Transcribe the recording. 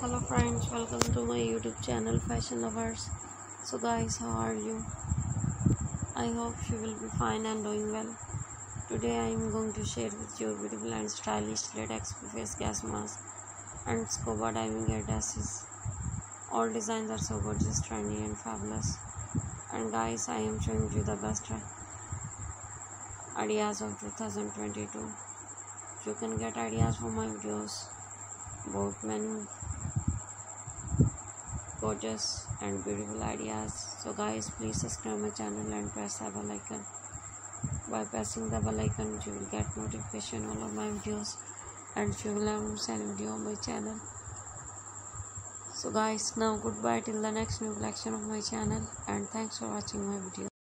hello friends. Welcome to my youtube channel fashion lovers. So guys how are you? I hope you will be fine and doing well. Today i am going to share with you beautiful and stylish latex face gas mask and scuba diving headdresses all designs are so gorgeous trendy and fabulous. And guys i am showing you the best ideas of 2022 you can get ideas from my videos about many gorgeous and beautiful ideas. So guys please subscribe my channel and press the bell icon. By pressing the bell icon you will get notification all of my videos and if you will miss video on my channel. So guys now goodbye till the next new collection of my channel and thanks for watching my video